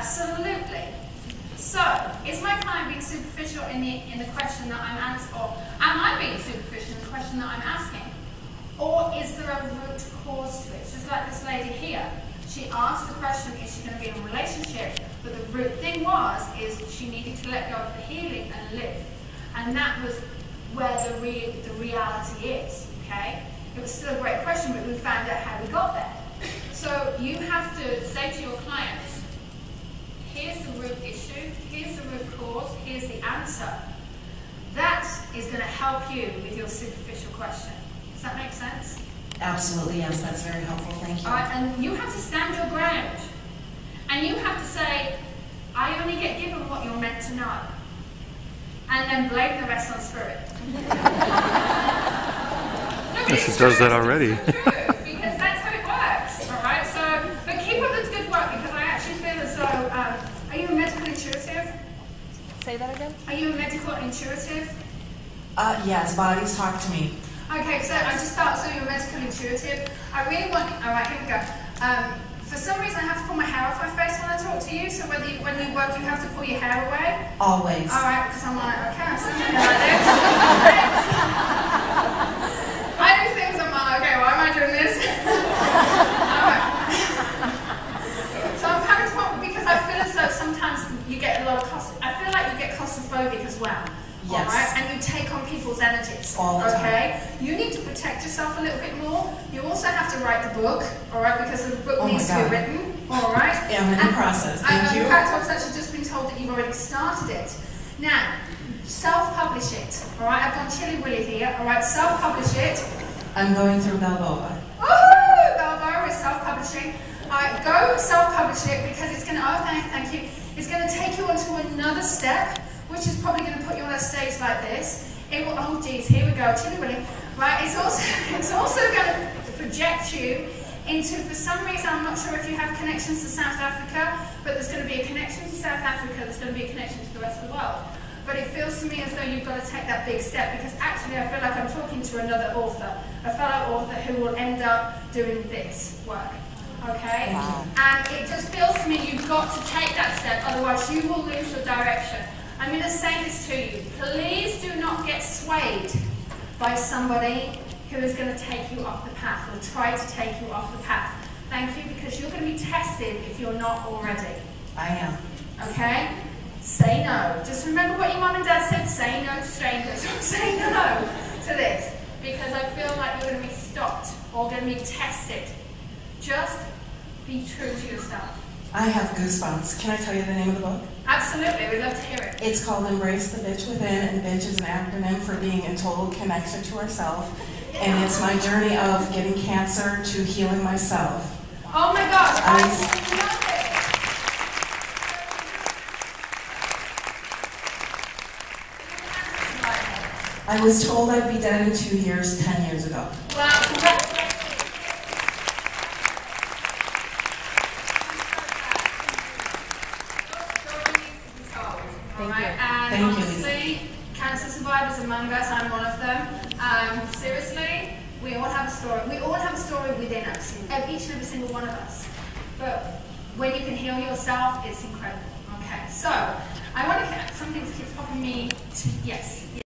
Absolutely. So, is my client being superficial in the in the question that I'm asking, or am I being superficial in the question that I'm asking? Or is there a root cause to it? It's just like this lady here. She asked the question, is she going to be in a relationship? But the root thing was, is she needed to let go of the healing and live. And that was where the, re the reality is, okay? It was still a great question, but we found out how we got there. So you have to say to your clients, here's the root issue, here's the root cause, here's the answer. That is going to help you with your superficial question. Does that make sense? Absolutely, yes, that's very helpful, thank you. All right, and you have to stand your ground. And you have to say, I only get given what you're meant to know. And then blame the rest on spirit. no, She does that already. because that's how it works. All right, so, but keep up the good work because I actually feel as though, um, are you a medical intuitive? Say that again? Are you a medical intuitive? Uh, yes, bodies talk to me. Okay, so I just thought, so you're medical intuitive. I really want, all right, here we go. Um, for some reason, I have to pull my hair off my face when I talk to you. So whether you, when you work, you have to pull your hair away. Always. All right, because I'm like, okay, I'm sitting here like this. I do things. I'm like, okay, why am I doing this? All right. So I'm having to talk because I feel as though sometimes you get a lot of cost. I feel like you claustrophobic as well. Yes. right, and you take on people's energies. All the time. okay, you need to protect yourself a little bit more. You also have to write the book. All right, because the book Oh needs to be written. All right. Yeah, I'm in the process. I- Thank uh, In you. fact, I've actually just been told that you've already started it. Now, self-publish it. All right, I've gone chilly willy here. All right, self-publish it. I'm going through Balboa. Woohoo! Balboa is self-publishing. All right, go self-publish it because it's going to. Oh, thank, thank you. It's going to take you onto another which is probably going to put you on a stage like this. It will. Oh, geez, here we go, chilly willy. Right, it's also it's also going to project you into, for some reason, I'm not sure if you have connections to South Africa, but there's going to be a connection to South Africa, there's going to be a connection to the rest of the world. But it feels to me as though you've got to take that big step because actually I feel like I'm talking to another author, a fellow author who will end up doing this work. Okay? Wow. And it just feels to me you've got to take that step, otherwise you will lose your direction. I'm going to say this to you. Please do not get swayed by somebody who is going to take you off the path or try to take you off the path. Thank you, because you're going to be tested if you're not already. I am. Okay? Say no. Just remember what your mum and dad said. Say no to strangers. say no to this. Because I feel like you're going to be stopped or going to be tested. Just be true to yourself. I have goosebumps. Can I tell you the name of the book? Absolutely. We'd love to hear it. It's called Embrace the Bitch Within, and bitch is an acronym for being in total connection to ourself. And it's my journey of getting cancer to healing myself. Oh my gosh. I love it. I was told I'd be dead in two years, ten years ago. Well, congratulations. Thank you. Cancer survivors among us, I'm one of them. Um, seriously, we all have a story. We all have a story within us, each and every single one of us. But when you can heal yourself, it's incredible. Okay, so I want to. Something keeps popping me. To, yes.